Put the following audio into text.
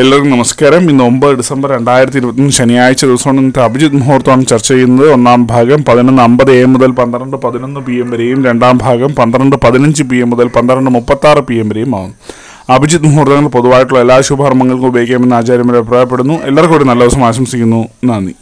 എല്ലാവർക്കും നമസ്കാരം. ഇന്ന് ഒമ്പത് ഡിസംബർ രണ്ടായിരത്തി ഇരുപത്തൊന്ന് ശനിയാഴ്ച ദിവസമാണ് ഇന്നത്തെ അഭിജിത് മുഹൂർത്തമാണ് ചർച്ച ചെയ്യുന്നത്. ഒന്നാം ഭാഗം പതിനൊന്ന് അമ്പത് എ മുതൽ പന്ത്രണ്ട് പതിനൊന്ന് പി എം വരെയും രണ്ടാം ഭാഗം പന്ത്രണ്ട് പതിനഞ്ച് പി എം മുതൽ പന്ത്രണ്ട് മുപ്പത്തി ആറ് പി എം വരെയും ആവും. അഭിജിത് മുഹൂർത്തങ്ങൾ പൊതുവായിട്ടുള്ള എല്ലാ ശുഭാർമ്മങ്ങൾക്കും ഉപയോഗിക്കാമെന്ന് ആചാര്യന്മാർ അഭിപ്രായപ്പെടുന്നു. എല്ലാവർക്കും ഒരു നല്ല ദിവസം ആശംസിക്കുന്നു. നന്ദി.